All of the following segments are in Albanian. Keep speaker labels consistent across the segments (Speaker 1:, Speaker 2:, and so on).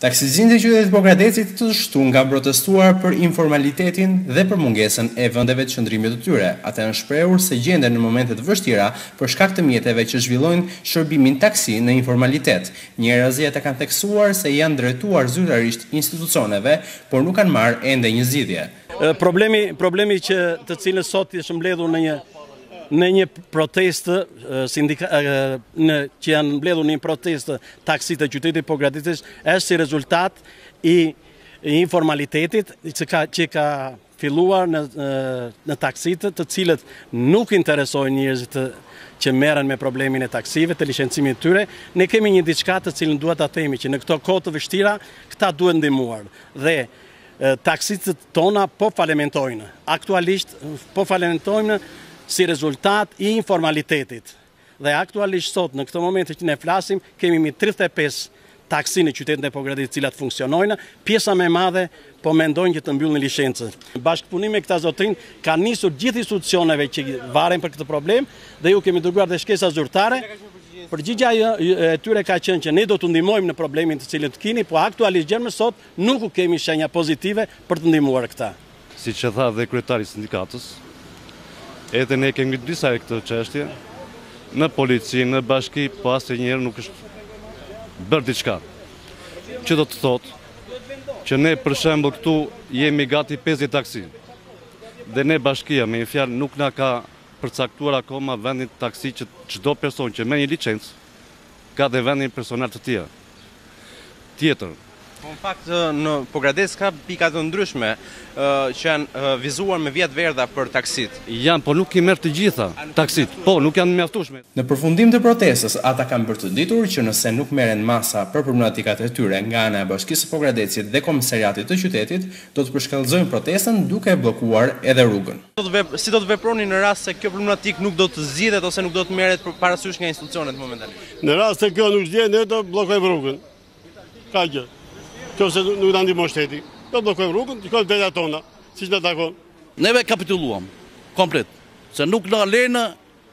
Speaker 1: Taksistët e qytetit të Pogradecit të shtunë kanë protestuar për informalitetin dhe për mungesën e vendeve të qëndrimit të tyre. Ata janë shprehur se gjenden në momente të vështira për shkak të mjeteve që zhvillojnë shërbimin taksi në informalitet. Ndërsa ata kanë theksuar se i janë drejtuar zyrtarisht institucioneve, por nuk kanë marrë ende një zgjidhje.
Speaker 2: Problemi problemi për të cilin sot është mbledhur në një në një protestë në që janë mbledhur në një protestë Taksitë e qytetit Pogradicës është si rezultat i informalitetit që ka filluar në taksistët të cilët nuk interesojnë njerëzit që merren me problemin e taksive të licencimit të tyre, ne kemi një diçka të cilën duhet ta themi që në këto kohë të vështira këta duhet ndihmuar dhe taksistët tona po falimentojnë, aktualisht po falimentojnë si rezultat i informalitetit. Dhe aktualisht sot, në këtë moment që ne flasim, kemi mbi tridhjetë e pesë taksi në qytetin e Pogradecit të cilat funksionojnë, pjesa më e madhe po mendojnë që të mbyllin licencën. Bashkëpunimi me këta zotërinj ka nisur gjithë institucioneve që varen për këtë problem dhe u kemi dërguar dhe shkresa zyrtare. Përgjigja e tyre ka qenë që ne do t'ju ndihmojmë në problemin të cilin ju kini, po aktualisht gjer më sot nuk u kemi shenja pozitive për të ndihmuar këta.
Speaker 3: Siç e tha dhe kryetari i sindikatës, edhe ne kemi ngritur disa herë këtë çështje në polici, në bashki, po asnjëherë nuk është bërë diçka. Që do të thotë që ne për shembull këtu jemi gati 50 taksi. Dhe ne bashkia me një fjalë nuk na ka përcaktuar akoma vendin taksi që çdo person që merr një licencë ka dhe vendin personal të tija. tjetër.
Speaker 1: Po në fakt në Pogradec ka pika të ndryshme që janë vijëzuar me vija të verdha për taksit.
Speaker 3: Janë, po nuk i merr të gjitha taksit. Po, nuk janë të mjaftueshme.
Speaker 1: Në përfundim të protestës ata kanë bërë të ditur që nëse nuk merren masa për problematikat e tyre nga ana e Bashkisë së Pogradecit dhe Komisariatit të Qytetit, do të përshkallëzojnë protestën duke bllokuar edhe rrugën. Si do të veproni në rast se kjo problematikë nuk do të zgjidhet ose nuk do të merret parasysh nga institucionet momentalisht?
Speaker 4: Në rast se kjo nuk zgjidhet ne do bllokojmë rrugën. Ka gjë. Nëse nuk na ndihmon shteti, do bllokojmë rrugën, të shkojmë drejt tona, siç na takon.
Speaker 5: Neve kapitulluam komplet, se nuk na lenë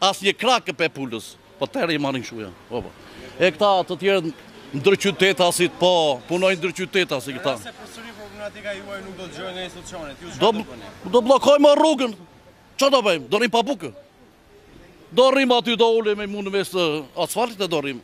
Speaker 5: asnjë krah prej pulës, po tërë i marrin kështu ja. Po po. E këta të tjerë ndërqytetasit, po punojnë ndërqytetasi këta.
Speaker 1: Nëse përsëri problematika juaj nuk do të dëgjohet nga institucionet, ju
Speaker 5: çfarë do bëni? Do bllokojmë rrugën. Çfarë do bëjmë? Do rrim pa bukë. Do rrimë aty, do ulemi mu në mes të asfaltit e do rrimë.